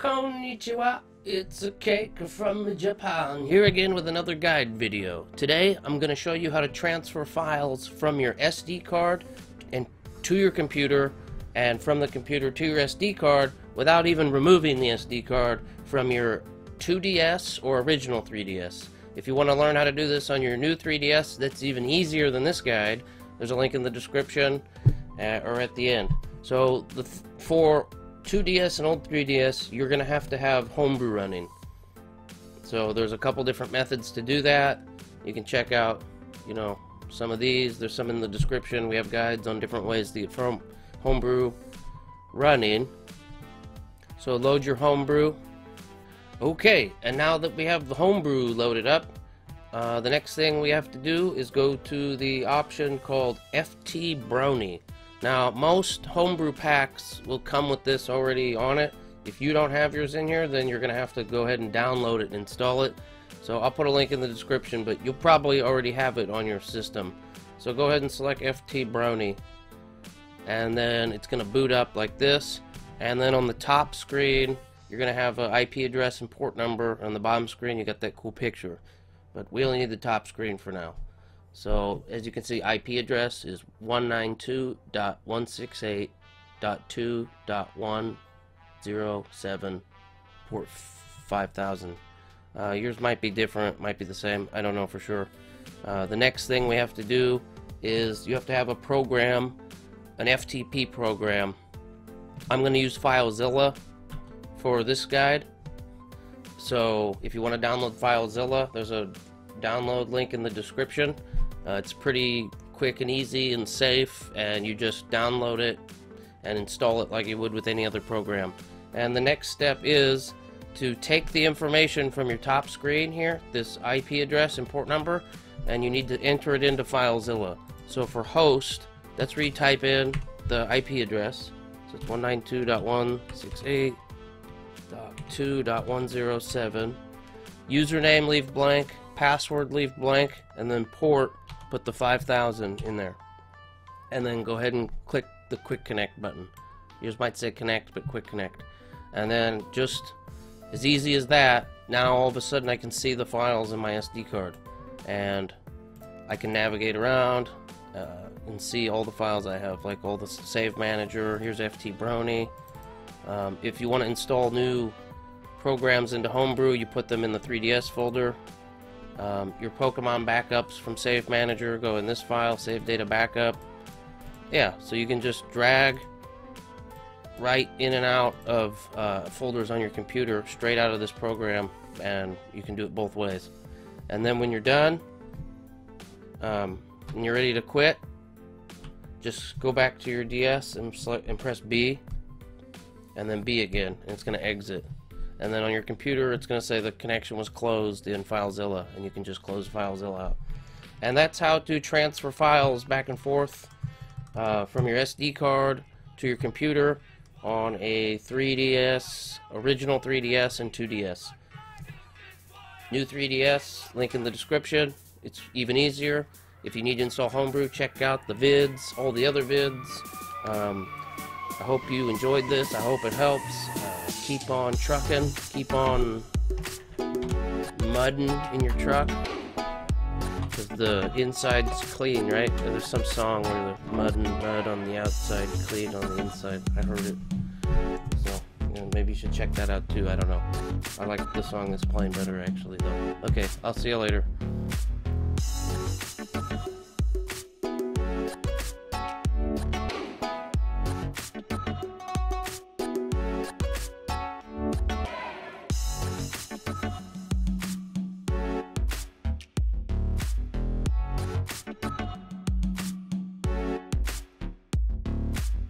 Konnichiwa, it's a cake from Japan. Here again with another guide video. Today I'm going to show you how to transfer files from your SD card and to your computer and from the computer to your SD card without even removing the SD card from your 2DS or original 3DS. If you want to learn how to do this on your new 3DS, that's even easier than this guide. There's a link in the description uh, or at the end. So the th for 2DS and old 3DS, you're going to have to have Homebrew running. So there's a couple different methods to do that. You can check out, you know, some of these. There's some in the description. We have guides on different ways to get from Homebrew running. So load your Homebrew. Okay, and now that we have the Homebrew loaded up, uh, the next thing we have to do is go to the option called FT Brony. Now, most homebrew packs will come with this already on it. If you don't have yours in here, then you're going to have to go ahead and download it and install it. So I'll put a link in the description, but you'll probably already have it on your system. So go ahead and select FT Brony. And then it's going to boot up like this. And then on the top screen, you're going to have an IP address and port number. On the bottom screen, you got that cool picture. But we only need the top screen for now. So as you can see, IP address is 192.168.2.107 port 5000. Uh, yours might be different, might be the same. I don't know for sure. Uh, the next thing we have to do is you have to have a program, an FTP program. I'm going to use FileZilla for this guide. So if you want to download FileZilla, there's a download link in the description. Uh, it's pretty quick and easy and safe, and you just download it and install it like you would with any other program. And the next step is to take the information from your top screen here, this IP address and port number, and you need to enter it into FileZilla. So for host, that's where you type in the IP address. So it's 192.168.2.107. Username leave blank, password leave blank, and then port put the 5000 in there. And then go ahead and click the quick connect button. Yours might say connect but quick connect. And then just as easy as that now all of a sudden I can see the files in my SD card. And I can navigate around uh, and see all the files I have like all the save manager here's FT Brony um, if you want to install new programs into Homebrew you put them in the 3DS folder um, your Pokemon backups from Save Manager go in this file, Save Data Backup. Yeah, so you can just drag right in and out of uh, folders on your computer straight out of this program, and you can do it both ways. And then when you're done, um, and you're ready to quit, just go back to your DS and, and press B, and then B again, and it's going to exit and then on your computer it's going to say the connection was closed in FileZilla and you can just close FileZilla out. And that's how to transfer files back and forth uh, from your SD card to your computer on a 3DS, original 3DS and 2DS. New 3DS, link in the description. It's even easier. If you need to install Homebrew, check out the vids, all the other vids. Um, I hope you enjoyed this. I hope it helps. Uh, keep on trucking. Keep on mudding in your truck. Because the inside's clean, right? There's some song where the mud and mud on the outside, clean on the inside. I heard it. So, you know, maybe you should check that out too. I don't know. I like the song that's playing better, actually, though. Okay, I'll see you later.